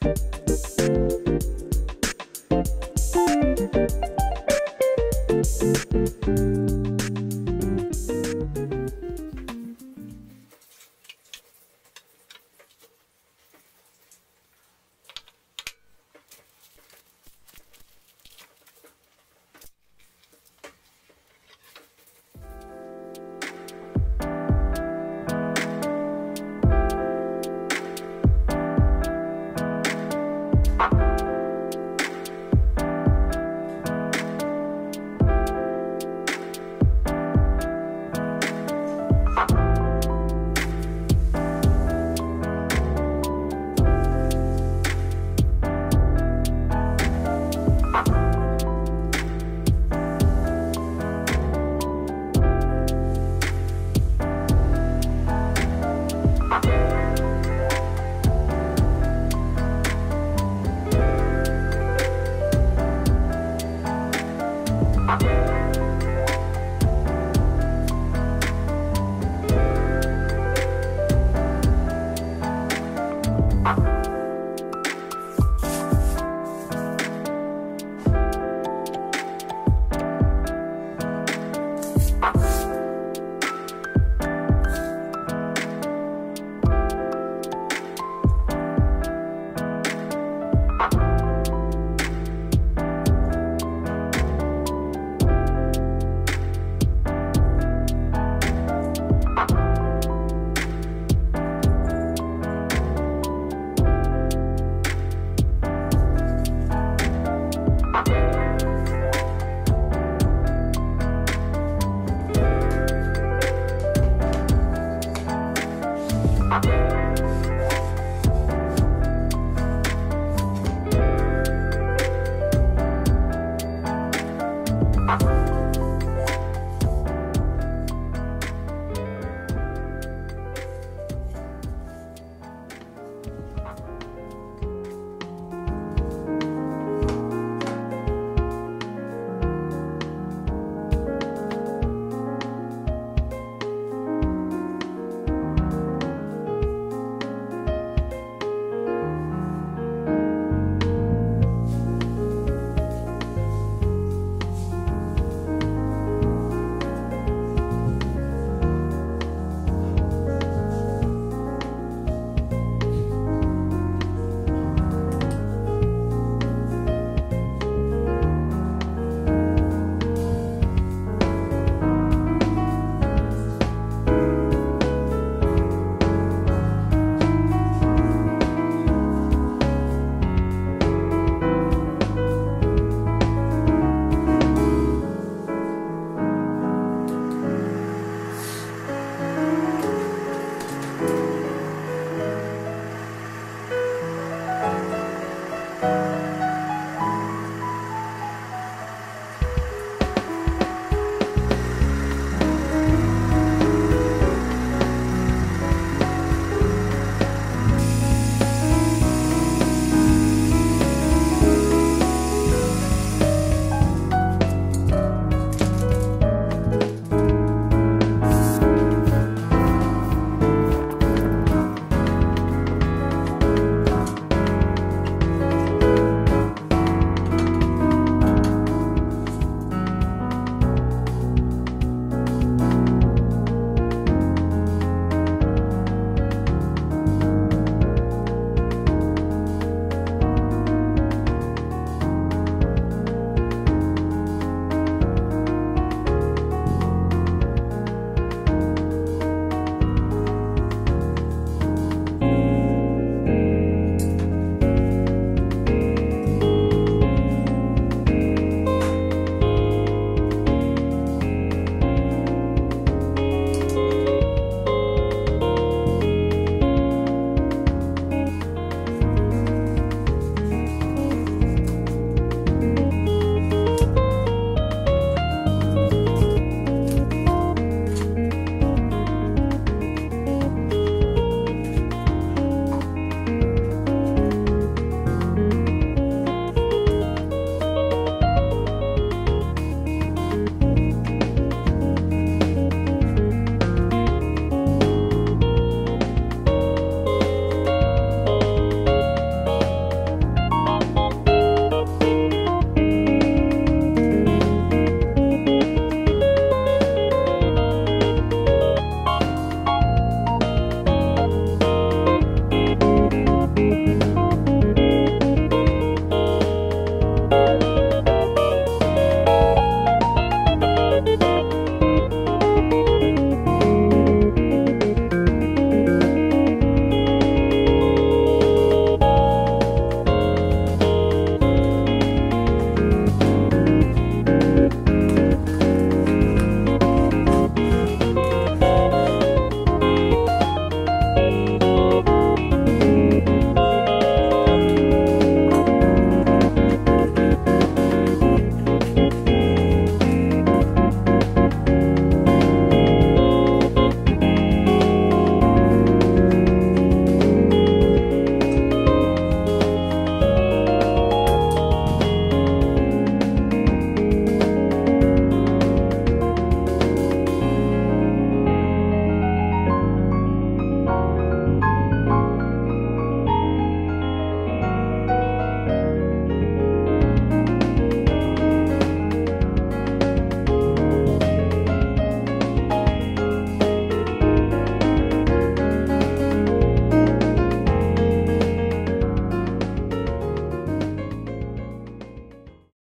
Bye.